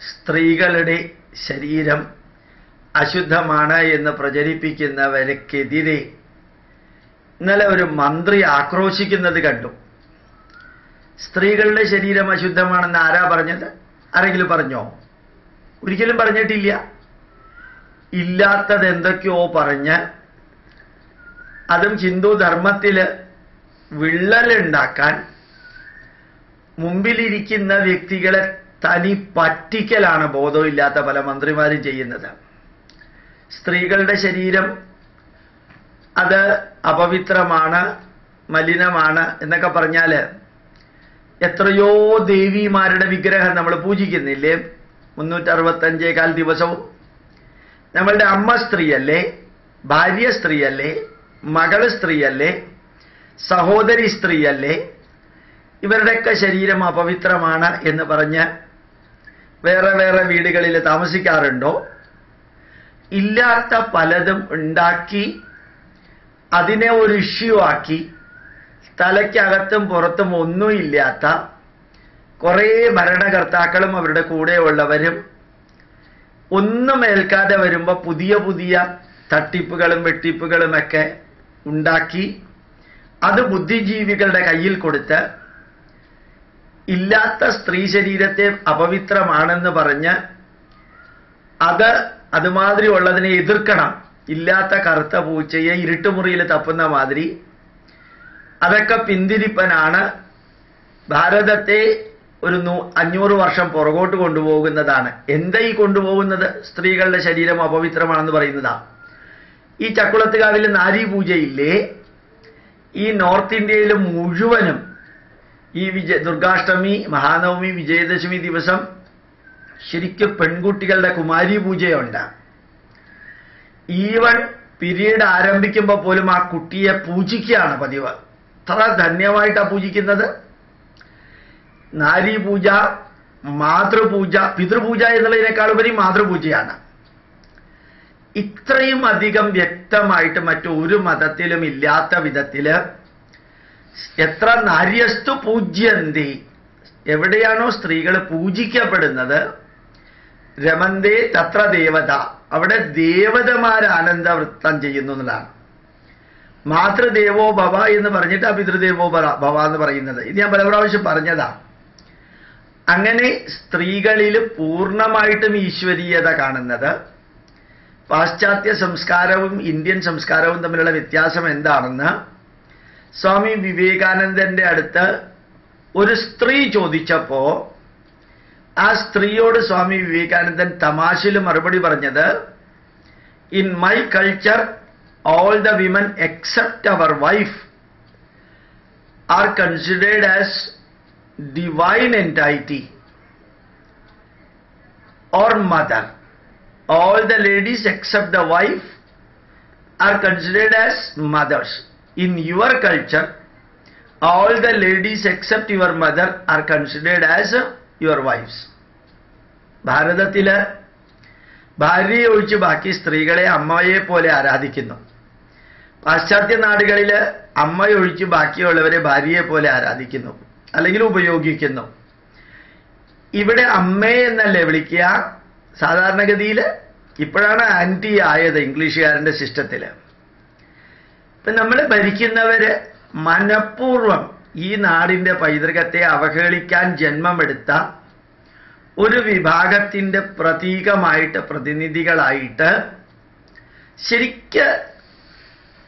സ്ത്രീകളുടെ ശരീരം അശുദ്ധമാണ് എന്ന് പ്രചരിപ്പിക്കുന്നവർക്കെതിരെ ഇന്നലെ ഒരു മന്ത്രി ആക്രോശിക്കുന്നത് കണ്ടു. സ്ത്രീകളുടെ ശരീരം അശുദ്ധമാണെന്ന് ആരാ പറഞ്ഞത്? ആരെങ്കിലും പറഞ്ഞോ? ഒരിക്കലും പറഞ്ഞിട്ടില്ല. ഇല്ലാത്തത് എന്തൊക്കെയോ പറഞ്ഞ് അതും ഹിന്ദു ധർമ്മത്തിൽ വിള്ളലുണ്ടാക്കാൻ മുമ്പിലിരിക്കുന്ന വ്യക്തികളെ തനി പറ്റിക്കലാണ് ബോധമില്ലാത്ത പല മന്ത്രിമാരും ചെയ്യുന്നത്. സ്ത്രീകളുടെ ശരീരം അത് അപവിത്രമാണ് മലിനമാണ് എന്നൊക്കെ പറഞ്ഞാൽ എത്രയോ ദേവിമാരുടെ വിഗ്രഹം നമ്മൾ പൂജിക്കുന്നില്ലേ? മുന്നൂറ്ററുപത്തഞ്ചേകാൽ ദിവസവും. നമ്മളുടെ അമ്മ സ്ത്രീയല്ലേ? ഭാര്യ സ്ത്രീയല്ലേ? മകൾ സ്ത്രീയല്ലേ? സഹോദരി സ്ത്രീയല്ലേ? ഇവരുടെയൊക്കെ ശരീരം അപവിത്രമാണ് എന്ന് പറഞ്ഞ് വേറെ വേറെ വീടുകളിൽ താമസിക്കാറുണ്ടോ? ഇല്ലാത്ത പലതും ഉണ്ടാക്കി അതിനെ ഒരു ഇഷ്യൂ ആക്കി തലയ്ക്കകത്തും പുറത്തും ഒന്നുമില്ലാത്ത കുറേ ഭരണകർത്താക്കളും അവരുടെ കൂടെയുള്ളവരും ഒന്നും ഏൽക്കാതെ വരുമ്പോൾ പുതിയ പുതിയ തട്ടിപ്പുകളും വെട്ടിപ്പുകളുമൊക്കെ ഉണ്ടാക്കി അത് ബുദ്ധിജീവികളുടെ കയ്യിൽ കൊടുത്ത് ഇല്ലാത്ത സ്ത്രീ ശരീരത്തെ അപവിത്രമാണെന്ന് പറഞ്ഞ് അത് അതുമാതിരി ഉള്ളതിനെ എതിർക്കണം. ഇല്ലാത്ത കറുത്ത പൂച്ചയെ ഇരുട്ടുമുറിയിൽ തപ്പുന്ന മാതിരി. അതൊക്കെ പിന്തിരിപ്പനാണ്. ഭാരതത്തെ ഒരു നൂ അഞ്ഞൂറ് വർഷം പുറകോട്ട് കൊണ്ടുപോകുന്നതാണ്. എന്തായി കൊണ്ടുപോകുന്നത്? സ്ത്രീകളുടെ ശരീരം അപവിത്രമാണെന്ന് പറയുന്നതാ. ഈ ചക്കുളത്തുകാവിൽ നാരി പൂജയില്ലേ ഈ നോർത്ത് ഇന്ത്യയിൽ മുഴുവനും ഈ വിജയ ദുർഗാഷ്ടമി മഹാനവമി വിജയദശമി ദിവസം ശരിക്കും പെൺകുട്ടികളുടെ കുമാരി പൂജയുണ്ട്. ഈവൺ പിരീഡ് ആരംഭിക്കുമ്പോൾ പോലും ആ കുട്ടിയെ പൂജിക്കുകയാണ് പതിവ്. അത്ര ധന്യമായിട്ടാണ് പൂജിക്കുന്നത്. നാരി പൂജ മാതൃപൂജ പിതൃപൂജ എന്നുള്ളതിനേക്കാൾ ഉപരി മാതൃപൂജയാണ്. ഇത്രയും അധികം വ്യക്തമായിട്ട് മറ്റൊരു മതത്തിലും ഇല്ലാത്ത വിധത്തിൽ എത്ര നാര്യസ്തു പൂജ്യന്തി. എവിടെയാണോ സ്ത്രീകൾ പൂജിക്കപ്പെടുന്നത്? രമന്തേ തത്ര ദേവത. അവിടെ ദേവതമാർ ആനന്ദവൃത്തം ചെയ്യുന്നു എന്നുള്ളതാണ്. മാതൃദേവോ ഭവ എന്ന് പറഞ്ഞിട്ട് പിതൃദേവോ ഭവ എന്ന് പറയുന്നത്. ഇത് ഞാൻ പല പ്രാവശ്യം പറഞ്ഞതാ. അങ്ങനെ സ്ത്രീകളിൽ പൂർണമായിട്ടും ഈശ്വരീയത കാണുന്നത്. പാശ്ചാത്യ സംസ്കാരവും ഇന്ത്യൻ സംസ്കാരവും തമ്മിലുള്ള വ്യത്യാസം എന്താണെന്ന് സ്വാമി വിവേകാനന്ദന്റെ അടുത്ത് ഒരു സ്ത്രീ ചോദിച്ചപ്പോ ആ സ്ത്രീയോട് സ്വാമി വിവേകാനന്ദൻ തമാശയിൽ മറുപടി പറഞ്ഞത് in my culture all the women except our wife are considered as divine entity or mother all the ladies except the wife are considered as mothers. In your culture, all the ladies except your mother are considered as your wives. ഭാരതത്തിൽ ഭാര്യയെ ഒഴിച്ച് ബാക്കി സ്ത്രീകളെ അമ്മയെ പോലെ ആരാധിക്കുന്നു. പാശ്ചാത്യ നാടുകളിൽ അമ്മയൊഴിച്ച് ബാക്കിയുള്ളവരെ ഭാര്യയെ പോലെ ആരാധിക്കുന്നു അല്ലെങ്കിൽ ഉപയോഗിക്കുന്നു. ഇവിടെ അമ്മേ എന്നല്ലേ വിളിക്കുക? സാധാരണഗതിയിൽ ഇപ്പോഴാണ് ആന്റി ആയത് ഇംഗ്ലീഷുകാരന്റെ സിസ്റ്റത്തിൽ ഇപ്പൊ നമ്മൾ ഭരിക്കുന്നവര് മനഃപൂർവം ഈ നാടിന്റെ പൈതൃകത്തെ അവഹേളിക്കാൻ ജന്മമെടുത്ത ഒരു വിഭാഗത്തിന്റെ പ്രതീകമായിട്ട് പ്രതിനിധികളായിട്ട് ശരിക്ക്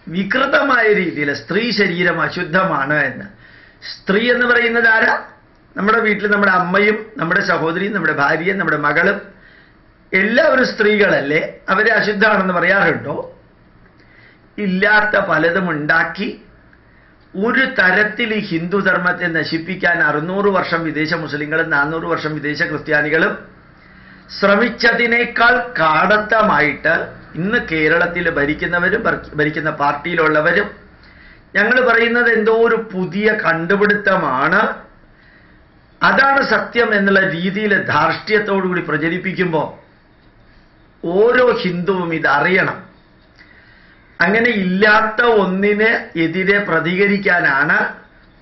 വികൃതമായ രീതിയിൽ സ്ത്രീ ശരീരം അശുദ്ധമാണ് എന്ന്. സ്ത്രീ എന്ന് പറയുന്നത് ആരാ? നമ്മുടെ വീട്ടിൽ നമ്മുടെ അമ്മയും നമ്മുടെ സഹോദരിയും നമ്മുടെ ഭാര്യയും നമ്മുടെ മകളും എല്ലാവരും സ്ത്രീകളല്ലേ? അവരെ അശുദ്ധമാണെന്ന് പറയാറുണ്ടോ? ഇല്ലാത്ത പലതും ഉണ്ടാക്കി ഒരു തരത്തിൽ ഈ ഹിന്ദു ധർമ്മത്തെ നശിപ്പിക്കാൻ അറുന്നൂറ് വർഷം വിദേശ മുസ്ലിങ്ങളും നാനൂറ് വർഷം വിദേശ ക്രിസ്ത്യാനികളും ശ്രമിച്ചതിനേക്കാൾ കാടത്തമായിട്ട് ഇന്ന് കേരളത്തിൽ ഭരിക്കുന്നവരും ഭരിക്കുന്ന പാർട്ടിയിലുള്ളവരും ഞങ്ങൾ പറയുന്നത് എന്തോ ഒരു പുതിയ കണ്ടുപിടുത്തമാണ്. അതാണ് സത്യം എന്നുള്ള രീതിയിൽ ധാർഷ്ട്യത്തോടുകൂടി പ്രചരിപ്പിക്കുമ്പോൾ ഓരോ ഹിന്ദുവും ഇത് അറിയണം. അങ്ങനെ ഇല്ലാത്ത ഒന്നിന് എതിരെ പ്രതികരിക്കാനാണ്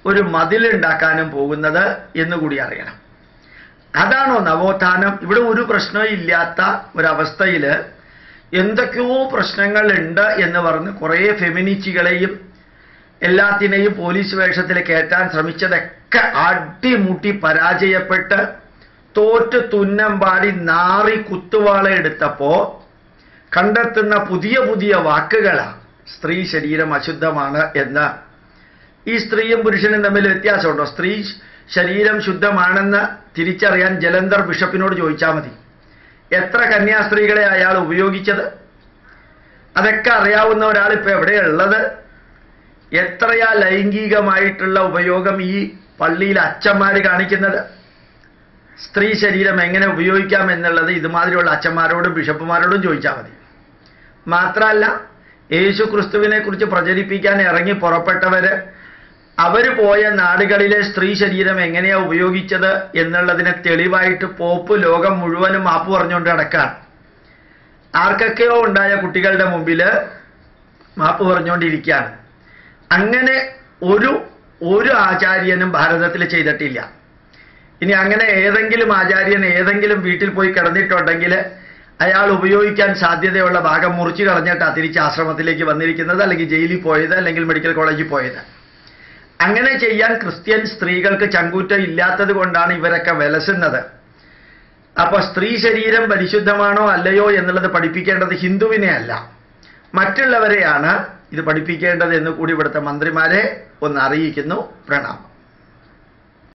ഒരു മതിലുണ്ടാക്കാനും പോകുന്നത് എന്നുകൂടി അറിയണം. അതാണോ നവോത്ഥാനം? ഇവിടെ ഒരു പ്രശ്നവും ഇല്ലാത്ത ഒരവസ്ഥയിൽ എന്തൊക്കെയോ പ്രശ്നങ്ങളുണ്ട് എന്ന് പറഞ്ഞ് കുറേ ഫെമിനിസ്റ്റുകളെയും എല്ലാത്തിനെയും പോലീസ് വേഷത്തിൽ കയറ്റാൻ ശ്രമിച്ചതൊക്കെ അടിമുട്ടി പരാജയപ്പെട്ട് തോറ്റ് തുന്നം പാടി നാറി കുത്തുവാള എടുത്തപ്പോ കണ്ടെത്തുന്ന പുതിയ പുതിയ വാക്കുകളാണ് സ്ത്രീ ശരീരം അശുദ്ധമാണ് എന്ന്. ഈ സ്ത്രീയും പുരുഷനും തമ്മിൽ വ്യത്യാസമുണ്ടോ? സ്ത്രീ ശരീരം ശുദ്ധമാണെന്ന് തിരിച്ചറിയാൻ ജലന്ധർ ബിഷപ്പിനോട് ചോദിച്ചാൽ മതി. എത്ര കന്യാസ്ത്രീകളെ അയാൾ ഉപയോഗിച്ചത്? അതൊക്കെ അറിയാവുന്ന ഒരാൾ ഇപ്പൊ എവിടെയുള്ളത് എത്രയാ ലൈംഗികമായിട്ടുള്ള ഉപയോഗം ഈ പള്ളിയിൽ അച്ഛന്മാർ കാണിക്കുന്നത്? സ്ത്രീ ശരീരം എങ്ങനെ ഉപയോഗിക്കാം എന്നുള്ളത് ഇതുമാതിരിയുള്ള അച്ഛന്മാരോടും ബിഷപ്പുമാരോടും ചോദിച്ചാൽ മതി. മാത്രമല്ല യേശു ക്രിസ്തുവിനെ കുറിച്ച് പ്രചരിപ്പിക്കാൻ ഇറങ്ങി പുറപ്പെട്ടവര് അവർ പോയ നാടുകളിലെ സ്ത്രീ ശരീരം എങ്ങനെയാ ഉപയോഗിച്ചത് എന്നുള്ളതിനെ തെളിവായിട്ട് പോപ്പ് ലോകം മുഴുവനും മാപ്പ് പറഞ്ഞുകൊണ്ട് നടക്കാണ്. ആർക്കൊക്കെയോ ഉണ്ടായ കുട്ടികളുടെ മുമ്പിൽ മാപ്പ് പറഞ്ഞുകൊണ്ടിരിക്കുകയാണ്. അങ്ങനെ ഒരു ഒരു ആചാര്യനും ഭാരതത്തിൽ ചെയ്തിട്ടില്ല. ഇനി അങ്ങനെ ഏതെങ്കിലും ആചാര്യൻ ഏതെങ്കിലും വീട്ടിൽ പോയി കിടന്നിട്ടുണ്ടെങ്കിൽ അയാൾ ഉപയോഗിക്കാൻ സാധ്യതയുള്ള ഭാഗം മുറിച്ചു കളഞ്ഞിട്ടാ തിരിച്ച് ആശ്രമത്തിലേക്ക് വന്നിരിക്കുന്നത് അല്ലെങ്കിൽ ജയിലിൽ പോയത് അല്ലെങ്കിൽ മെഡിക്കൽ കോളേജിൽ പോയത്. അങ്ങനെ ചെയ്യാൻ ക്രിസ്ത്യൻ സ്ത്രീകൾക്ക് ചങ്കൂറ്റം ഇല്ലാത്തത് കൊണ്ടാണ് ഇവരൊക്കെ വിലസുന്നത്. അപ്പൊ സ്ത്രീ ശരീരം പരിശുദ്ധമാണോ അല്ലയോ എന്നുള്ളത് പഠിപ്പിക്കേണ്ടത് ഹിന്ദുവിനെ അല്ല. മറ്റുള്ളവരെയാണ് ഇത് പഠിപ്പിക്കേണ്ടത് എന്ന് കൂടി ഇവിടുത്തെ മന്ത്രിമാരെ ഒന്ന് അറിയിക്കുന്നു. പ്രണാമം.